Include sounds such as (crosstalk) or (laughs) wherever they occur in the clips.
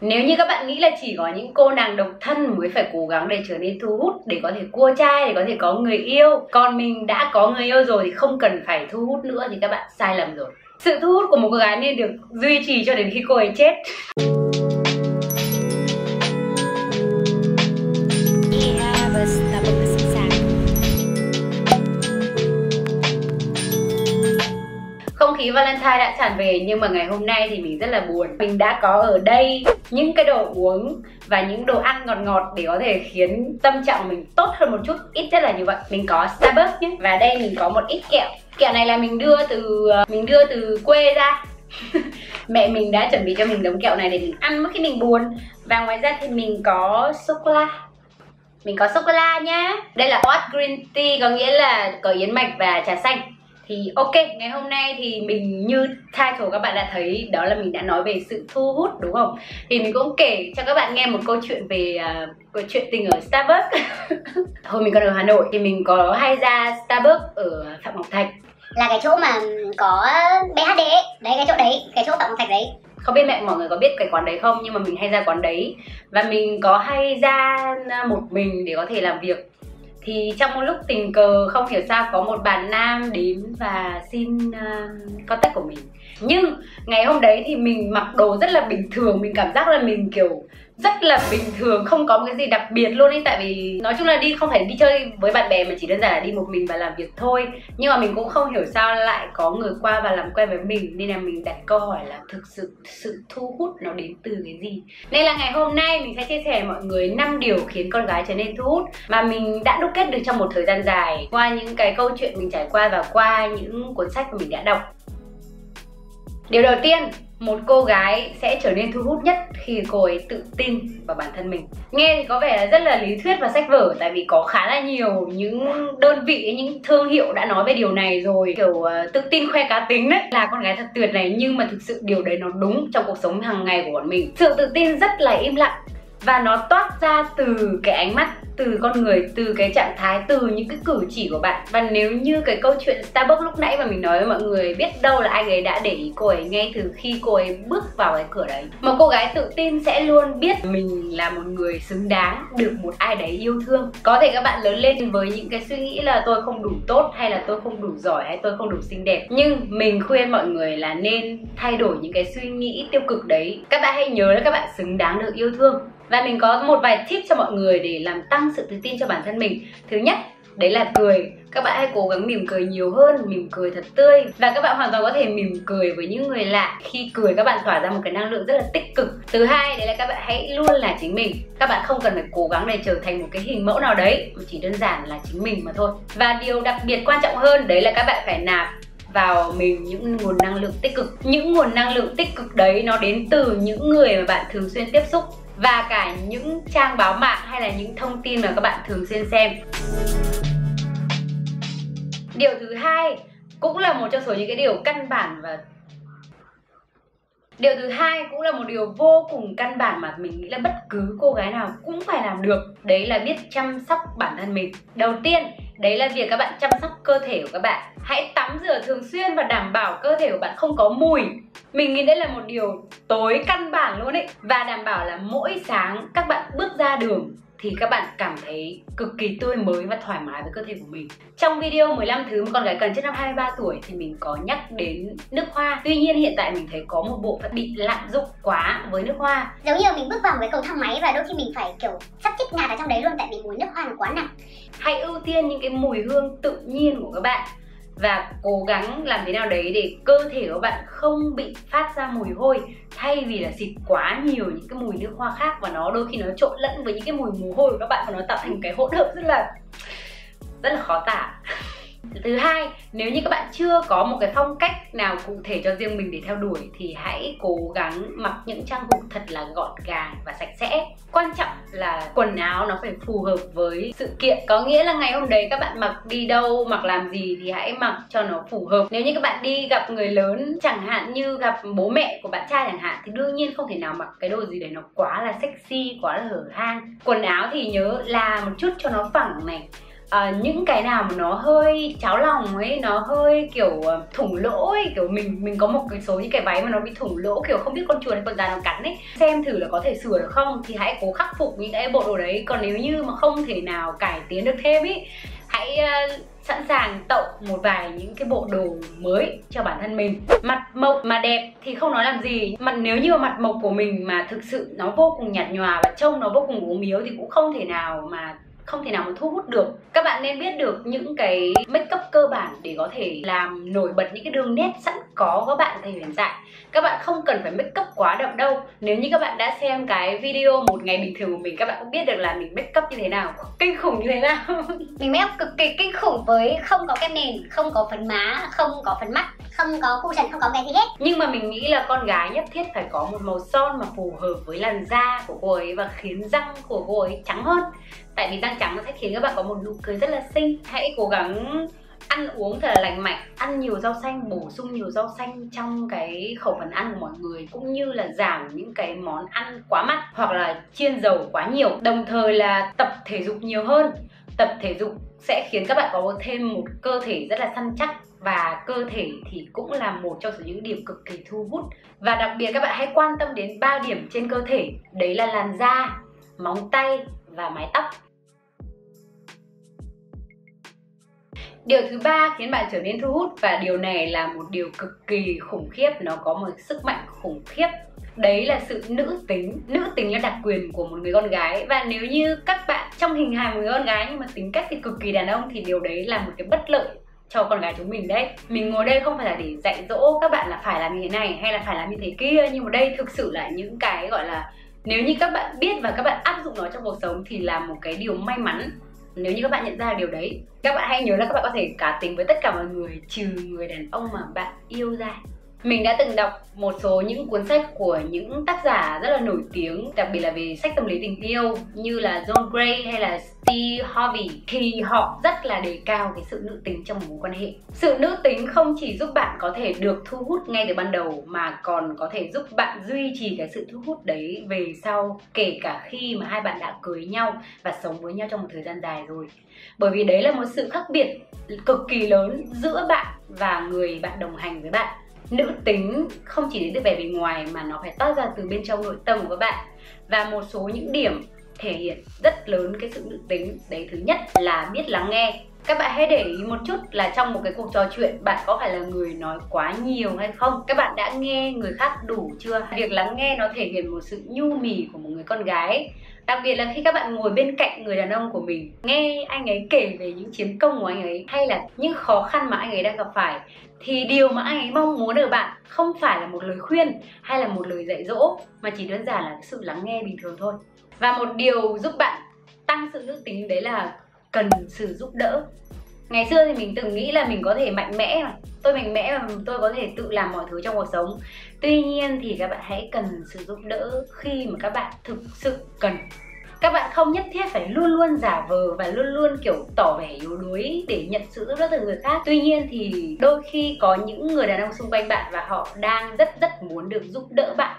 nếu như các bạn nghĩ là chỉ có những cô nàng độc thân mới phải cố gắng để trở nên thu hút, để có thể cua trai, để có thể có người yêu còn mình đã có người yêu rồi thì không cần phải thu hút nữa thì các bạn sai lầm rồi. Sự thu hút của một cô gái nên được duy trì cho đến khi cô ấy chết. Khí Valentine đã tràn về, nhưng mà ngày hôm nay thì mình rất là buồn. Mình đã có ở đây những cái đồ uống và những đồ ăn ngọt ngọt để có thể khiến tâm trạng mình tốt hơn một chút, Ít nhất là như vậy. Mình có Starbucks nhé, Và đây mình có một ít kẹo. Kẹo này là mình đưa từ, mình đưa từ quê ra. (laughs) Mẹ mình đã chuẩn bị cho mình đống kẹo này để mình ăn mỗi khi mình buồn. Và ngoài ra thì mình có sô-cô-la mình có sô cô la nhá đây là hot green tea, có nghĩa là có yến mạch và trà xanh thì ok ngày hôm nay thì mình như title các bạn đã thấy đó là mình đã nói về sự thu hút đúng không? Thì mình cũng kể cho các bạn nghe một câu chuyện về uh, câu chuyện tình ở Starbucks. (laughs) Hồi mình còn ở Hà Nội thì mình có hay ra Starbucks ở Phạm Ngọc Thạch. Là cái chỗ mà có BHD ấy. đấy cái chỗ đấy cái chỗ Phạm Ngọc Thạch đấy. Không biết mẹ mọi người có biết cái quán đấy không nhưng mà mình hay ra quán đấy. Và mình có hay ra à, một mình để có thể làm việc thì trong một lúc tình cờ không hiểu sao có một bạn nam đến và xin ờ, uh, contact của mình. Nhưng ngày hôm đấy thì mình mặc đồ rất là bình thường mình cảm giác là mình kiểu rất là bình thường, không có một cái gì đặc biệt luôn ấy tại vì nói chung là đi không phải đi chơi với bạn bè mà chỉ đơn giản là đi một mình và làm việc thôi. Nhưng mà mình cũng không hiểu sao lại có người qua và làm quen với mình. Nên là mình đặt câu hỏi là thực sự sự thu hút nó đến từ cái gì? Nên là ngày hôm nay mình sẽ chia sẻ mọi người 5 điều khiến con gái trở nên thu hút mà mình đã đúc kết được trong một thời gian dài qua những cái câu chuyện mình trải qua và qua những cuốn sách mà mình đã đọc. Điều đầu tiên một cô gái sẽ trở nên thu hút nhất khi cô ấy tự tin vào bản thân mình. Nghe thì có vẻ là rất là lý thuyết và sách vở tại vì có khá là nhiều những đơn vị những thương hiệu đã nói về điều này rồi. Kiểu uh, tự tin khoe cá tính đấy là con gái thật tuyệt này nhưng mà thực sự điều đấy nó đúng trong cuộc sống hàng ngày của bọn mình. Sự tự tin rất là im lặng và nó toát ra từ cái ánh mắt từ con người, từ cái trạng thái, từ những cái cử chỉ của bạn. Và nếu như cái câu chuyện Starbucks lúc nãy mà mình nói với mọi người biết đâu là anh ấy đã để ý cô ấy ngay từ khi cô ấy bước vào cái cửa đấy. Một cô gái tự tin sẽ luôn biết mình là một người xứng đáng được một ai đấy yêu thương. Có thể các bạn lớn lên với những cái suy nghĩ là tôi không đủ tốt hay là tôi không đủ giỏi hay tôi không đủ xinh đẹp. Nhưng mình khuyên mọi người là nên thay đổi những cái suy nghĩ tiêu cực đấy. Các bạn hãy nhớ là các bạn xứng đáng được yêu thương và mình có một vài tip cho mọi người để làm tăng sự tự tin cho bản thân mình. Thứ nhất, đấy là cười. Các bạn hãy cố gắng mỉm cười nhiều hơn, mỉm cười thật tươi. Và các bạn hoàn toàn có thể mỉm cười với những người lạ khi cười, các bạn tỏa ra một cái năng lượng rất là tích cực. Thứ hai, đấy là các bạn hãy luôn là chính mình. Các bạn không cần phải cố gắng để trở thành một cái hình mẫu nào đấy chỉ đơn giản là chính mình mà thôi. Và điều đặc biệt quan trọng hơn, đấy là các bạn phải nạp vào mình những nguồn năng lượng tích cực. Những nguồn năng lượng tích cực đấy, nó đến từ những người mà bạn thường xuyên tiếp xúc và cả những trang báo mạng hay là những thông tin mà các bạn thường xuyên xem. Điều thứ hai cũng là một trong số những cái điều căn bản và Điều thứ hai cũng là một điều vô cùng căn bản mà mình nghĩ là bất cứ cô gái nào cũng phải làm được. Đấy là biết chăm sóc bản thân mình. Đầu tiên, đấy là việc các bạn chăm sóc cơ thể của các bạn. Hãy tắm rửa thường xuyên và đảm bảo cơ thể của bạn không có mùi. Mình nghĩ đây là một điều tối căn bản luôn ấy. Và đảm bảo là mỗi sáng các bạn bước ra đường thì các bạn cảm thấy cực kỳ tươi mới và thoải mái với cơ thể của mình. Trong video 15 thứ mà con gái cần trước năm 23 tuổi thì mình có nhắc đến nước hoa. Tuy nhiên hiện tại mình thấy có một bộ phận bị lạm dụng quá với nước hoa. Giống như mình bước vào một cái cầu thang máy và đôi khi mình phải kiểu sắp chết ngạt ở trong đấy luôn tại vì mùi nước hoa nó quá nặng. Hãy ưu tiên những cái mùi hương tự nhiên của các bạn và cố gắng làm thế nào đấy để cơ thể của bạn không bị phát ra mùi hôi, thay vì là xịt quá nhiều những cái mùi nước hoa khác và nó đôi khi nó trộn lẫn với những cái mùi mồ hôi của các bạn và nó tạo thành cái hỗn hợp rất là rất là khó tả. Thứ hai, nếu như các bạn chưa có một cái phong cách nào cụ thể cho riêng mình để theo đuổi thì hãy cố gắng mặc những trang phục thật là gọn gàng và sạch sẽ. Quan trọng là quần áo nó phải phù hợp với sự kiện. Có nghĩa là ngày hôm đấy các bạn mặc đi đâu, mặc làm gì thì hãy mặc cho nó phù hợp. Nếu như các bạn đi gặp người lớn chẳng hạn như gặp bố mẹ của bạn trai chẳng hạn thì đương nhiên không thể nào mặc cái đồ gì đấy nó quá là sexy, quá là hở hang. Quần áo thì nhớ là một chút cho nó phẳng này à, những cái nào mà nó hơi cháo lòng ấy nó hơi kiểu ờ, thủng lỗ ấy kiểu mình mình có một cái số những cái váy mà nó bị thủng lỗ kiểu không biết con chuột hay con già nó cắn ấy xem thử là có thể sửa được không thì hãy cố khắc phục những cái bộ đồ đấy. Còn nếu như mà không thể nào cải tiến được thêm ấy, hãy uh, sẵn sàng tậu một vài những cái bộ đồ mới cho bản thân mình. Mặt mộc mà đẹp thì không nói làm gì mặt nếu như mặt mộc của mình mà thực sự nó vô cùng nhạt nhòa và trông nó vô cùng ốm yếu thì cũng không thể nào mà không thể nào mà thu hút được. Các bạn nên biết được những cái make up cơ bản để có thể làm nổi bật những cái đường nét sẵn có của các bạn thời hiện tại. Các bạn không cần phải make up quá đậm đâu. Nếu như các bạn đã xem cái video một ngày bình thường của mình các bạn cũng biết được là mình make up như thế nào. Kinh khủng như thế nào. (laughs) Mình make up cực kỳ kinh khủng với không có kem nền không có phấn má không có phấn mắt không có cushion không có cái gì hết. Nhưng mà mình nghĩ là con gái nhất thiết phải có một màu son mà phù hợp với làn da của cô ấy và khiến răng của cô ấy trắng hơn tại vì răng trắng nó sẽ khiến các bạn có một nụ cười rất là xinh. Hãy cố gắng ăn uống thật là lành mạnh. Ăn nhiều rau xanh, bổ sung nhiều rau xanh trong cái khẩu phần ăn của mọi người, cũng như là giảm những cái món ăn quá mặn hoặc là chiên dầu quá nhiều. Đồng thời là tập thể dục nhiều hơn. Tập thể dục sẽ khiến các bạn có thêm một cơ thể rất là săn chắc và cơ thể thì cũng là một trong số những điểm cực kỳ thu hút. Và đặc biệt các bạn hãy quan tâm đến ba điểm trên cơ thể. Đấy là làn da, móng tay và mái tóc. Điều thứ ba khiến bạn trở nên thu hút và điều này là một điều cực kỳ khủng khiếp, nó có một sức mạnh khủng khiếp. Đấy là sự nữ tính. Nữ tính là đặc quyền của một người con gái. Và nếu như các bạn trong hình hài một người con gái nhưng mà tính cách thì cực kỳ đàn ông thì điều đấy là một cái bất lợi cho con gái chúng mình đấy. Mình ngồi đây không phải là để dạy dỗ các bạn là phải làm như thế này hay là phải làm như thế kia nhưng mà đây thực sự là những cái gọi là nếu như các bạn biết và các bạn áp dụng nó trong cuộc sống thì là một cái điều may mắn nếu như các bạn nhận ra điều đấy, các bạn hãy nhớ là các bạn có thể cả tình với tất cả mọi người, trừ người đàn ông mà bạn yêu ra mình đã từng đọc một số những cuốn sách của những tác giả rất là nổi tiếng, đặc biệt là về sách tâm lý tình yêu, như là John Gray hay là Steve Harvey, thì họ rất là đề cao cái sự nữ tính trong mối quan hệ. Sự nữ tính không chỉ giúp bạn có thể được thu hút ngay từ ban đầu, mà còn có thể giúp bạn duy trì cái sự thu hút đấy về sau, kể cả khi mà hai bạn đã cưới nhau và sống với nhau trong một thời gian dài rồi. Bởi vì đấy là một sự khác biệt cực kỳ lớn giữa bạn và người bạn đồng hành với bạn nữ tính không chỉ đến từ vẻ bề ngoài mà nó phải toát ra từ bên trong nội tâm của các bạn. Và một số những điểm thể hiện rất lớn cái sự nữ tính. Đấy, thứ nhất là biết lắng nghe. Các bạn hãy để ý một chút là trong một cái cuộc trò chuyện, bạn có phải là người nói quá nhiều hay không? Các bạn đã nghe người khác đủ chưa? Việc lắng nghe nó thể hiện một sự nhu mì của một người con gái. Đặc biệt là khi các bạn ngồi bên cạnh người đàn ông của mình, nghe anh ấy kể về những chiến công của anh ấy hay là những khó khăn mà anh ấy đang gặp phải, thì điều mà anh ấy mong muốn ở bạn không phải là một lời khuyên hay là một lời dạy dỗ, mà chỉ đơn giản là sự lắng nghe bình thường thôi và một điều giúp bạn tăng sự nữ tính đấy là cần sự giúp đỡ. Ngày xưa thì mình từng nghĩ là mình có thể mạnh mẽ mà tôi mạnh mẽ và tôi có thể tự làm mọi thứ trong cuộc sống. Tuy nhiên thì các bạn hãy cần sự giúp đỡ khi mà các bạn thực sự cần. Các bạn không nhất thiết phải luôn luôn giả vờ và luôn luôn, kiểu, tỏ vẻ yếu đuối để nhận sự giúp đỡ từ người khác. Tuy nhiên thì đôi khi có những người đàn ông xung quanh bạn và họ đang rất rất muốn được giúp đỡ bạn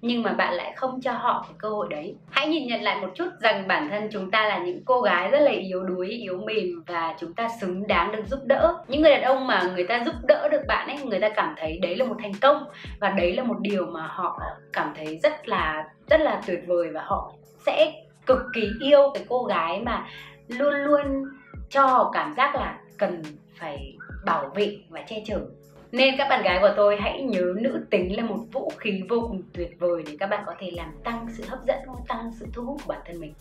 nhưng mà bạn lại không cho họ cái cơ hội đấy. Hãy nhìn nhận lại một chút rằng bản thân chúng ta là những cô gái rất là yếu đuối, yếu mềm và chúng ta xứng đáng được giúp đỡ. Những người đàn ông mà người ta giúp đỡ được bạn ấy, người ta cảm thấy đấy là một thành công và đấy là một điều mà họ cảm thấy rất là rất là tuyệt vời và họ sẽ cực kỳ yêu cái cô gái mà luôn luôn cho họ cảm giác là cần phải bảo vệ và che chở nên các bạn gái của tôi hãy nhớ nữ tính là một vũ khí vô cùng tuyệt vời để các bạn có thể làm tăng sự hấp dẫn, tăng sự thu hút của bản thân mình.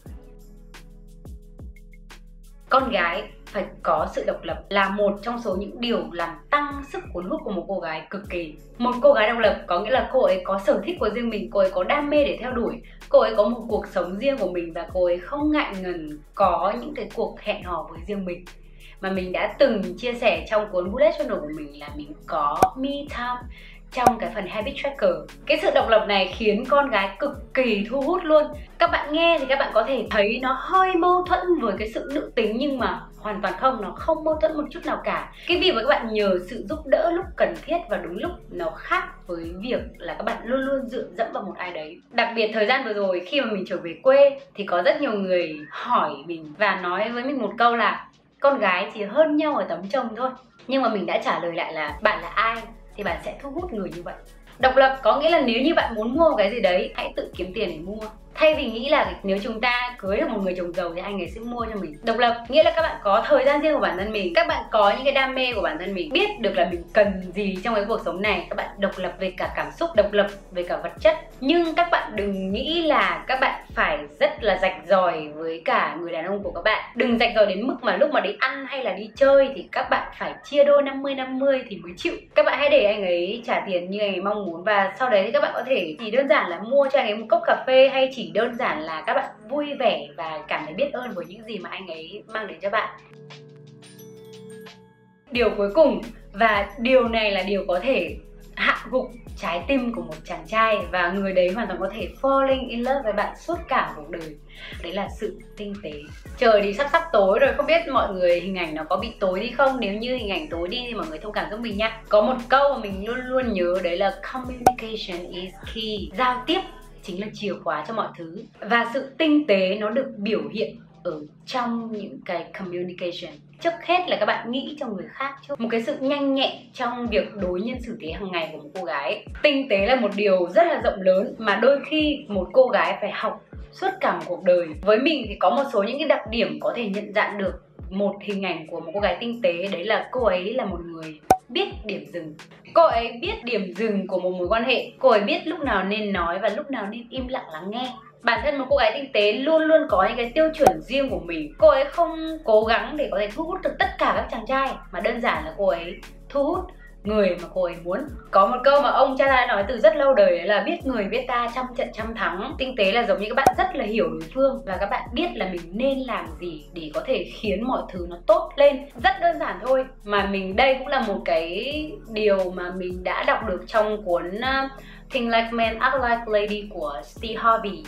Con gái phải có sự độc lập là một trong số những điều làm tăng sức cuốn hút của một cô gái cực kỳ. Một cô gái độc lập có nghĩa là cô ấy có sở thích của riêng mình, cô ấy có đam mê để theo đuổi, cô ấy có một cuộc sống riêng của mình và cô ấy không ngại ngần có những cái cuộc hẹn hò với riêng mình mà mình đã từng chia sẻ trong cuốn bullet journal của mình là mình có me time trong cái phần habit tracker. Cái sự độc lập này khiến con gái cực kỳ thu hút luôn. Các bạn nghe thì các bạn có thể thấy nó hơi mâu thuẫn với cái sự nữ tính nhưng mà hoàn toàn không, nó không mâu thuẫn một chút nào cả. Cái việc mà các bạn nhờ sự giúp đỡ lúc cần thiết và đúng lúc nó khác với việc là các bạn luôn luôn dựa dẫm vào một ai đấy. Đặc biệt thời gian vừa rồi khi mà mình trở về quê thì có rất nhiều người hỏi mình và nói với mình một câu là con gái chỉ hơn nhau ở tấm chồng thôi. Nhưng mà mình đã trả lời lại là bạn là ai thì bạn sẽ thu hút người như vậy. Độc lập có nghĩa là nếu như bạn muốn mua cái gì đấy, hãy tự kiếm tiền để mua thay vì nghĩ là nếu chúng ta cưới được một người chồng giàu thì anh ấy sẽ mua cho mình độc lập. Nghĩa là các bạn có thời gian riêng của bản thân mình. Các bạn có những cái đam mê của bản thân mình. Biết được là mình cần gì trong cái cuộc sống này. Các bạn độc lập về cả cảm xúc, độc lập về cả vật chất. Nhưng các bạn đừng nghĩ là các bạn phải rất là rạch ròi với cả người đàn ông của các bạn. Đừng rạch ròi đến mức mà lúc mà đi ăn hay là đi chơi thì các bạn phải chia đôi 50 50 thì mới chịu. Các bạn hãy để anh ấy trả tiền như anh ấy mong muốn. Và sau đấy thì các bạn có thể chỉ đơn giản là mua cho anh ấy một cốc cà phê hay chỉ đơn giản là các bạn vui vẻ và cảm thấy biết ơn với những gì mà anh ấy mang đến cho bạn. Điều cuối cùng, và điều này là điều có thể hạ gục trái tim của một chàng trai và người đấy hoàn toàn có thể falling in love với bạn suốt cả cuộc đời. Đấy là sự tinh tế. Trời thì sắp sắp tối rồi, không biết mọi người hình ảnh nó có bị tối đi không? Nếu như hình ảnh tối đi thì mọi người thông cảm giúp mình nhá. có một câu mà mình luôn luôn nhớ, đấy là communication is key. Giao tiếp chính là chìa khóa cho mọi thứ. Và sự tinh tế nó được biểu hiện ở trong những cái communication. Trước hết là các bạn nghĩ cho người khác chứ một cái sự nhanh nhẹn trong việc đối nhân xử thế hàng ngày của một cô gái. Tinh tế là một điều rất là rộng lớn mà đôi khi một cô gái phải học suốt cả một cuộc đời. Với mình thì có một số những cái đặc điểm có thể nhận dạng được một hình ảnh của một cô gái tinh tế. Đấy là cô ấy là một người biết điểm dừng. Cô ấy biết điểm dừng của một mối quan hệ. Cô ấy biết lúc nào nên nói và lúc nào nên im lặng lắng nghe. Bản thân một cô gái tinh tế luôn luôn có những cái tiêu chuẩn riêng của mình. Cô ấy không cố gắng để có thể thu hút được tất cả các chàng trai, mà đơn giản là cô ấy thu hút người mà cô ấy muốn. Có một câu mà ông cha ta nói từ rất lâu đời là biết người biết ta trăm trận trăm thắng. Tinh tế là giống như các bạn rất là hiểu đối phương và các bạn biết là mình nên làm gì để có thể khiến mọi thứ nó tốt lên. Rất đơn giản thôi, mà mình đây cũng là một cái điều mà mình đã đọc được trong cuốn ờ, Think Like Man Act Like Lady của Steve Harvey.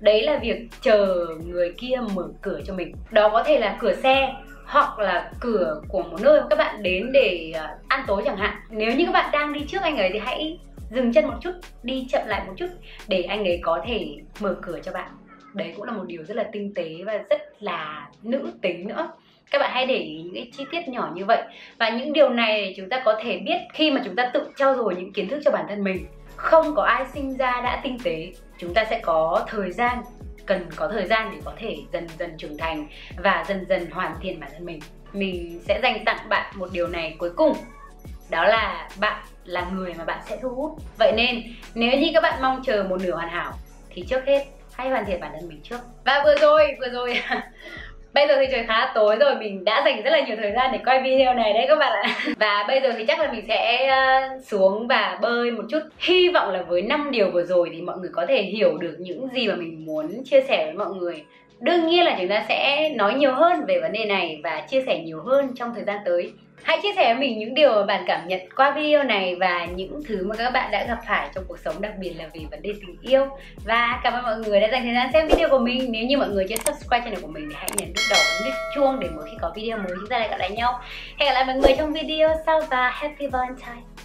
Đấy là việc chờ người kia mở cửa cho mình. Đó có thể là cửa xe hoặc là cửa của một nơi mà các bạn đến để à, ăn tối chẳng hạn. Nếu như các bạn đang đi trước anh ấy thì hãy dừng chân một chút, đi chậm lại một chút để anh ấy có thể mở cửa cho bạn. Đấy cũng là một điều rất là tinh tế và rất là nữ tính nữa. Các bạn hãy để ý những cái chi tiết nhỏ như vậy. Và những điều này chúng ta có thể biết khi mà chúng ta tự trau dồi những kiến thức cho bản thân mình. Không có ai sinh ra đã tinh tế. Chúng ta sẽ có thời gian cần có thời gian để có thể dần dần trưởng thành và dần dần hoàn thiện bản thân mình. Mình sẽ dành tặng bạn một điều này cuối cùng. Đó là bạn là người mà bạn sẽ thu hút. Vậy nên, nếu như các bạn mong chờ một nửa hoàn hảo, thì trước hết hãy hoàn thiện bản thân mình trước. Và vừa rồi vừa rồi (laughs) Bây giờ thì trời khá tối rồi, mình đã dành rất là nhiều thời gian để quay video này đấy các bạn ạ. (laughs) Và bây giờ thì chắc là mình sẽ ờ, xuống và bơi một chút. Hy vọng là với 5 điều vừa rồi thì mọi người có thể hiểu được những gì mà mình muốn chia sẻ với mọi người. Đương nhiên là chúng ta sẽ nói nhiều hơn về vấn đề này và chia sẻ nhiều hơn trong thời gian tới. Hãy chia sẻ với mình những điều mà bạn cảm nhận qua video này và những thứ mà các bạn đã gặp phải trong cuộc sống, đặc biệt là về vấn đề tình yêu. Và cảm ơn mọi người đã dành thời gian xem video của mình. Nếu như mọi người chưa subscribe channel của mình thì hãy nhấn nút đầu nút chuông để mỗi khi có video mới chúng ta lại gặp lại nhau. Hẹn gặp lại mọi người trong video sau và Happy Valentine!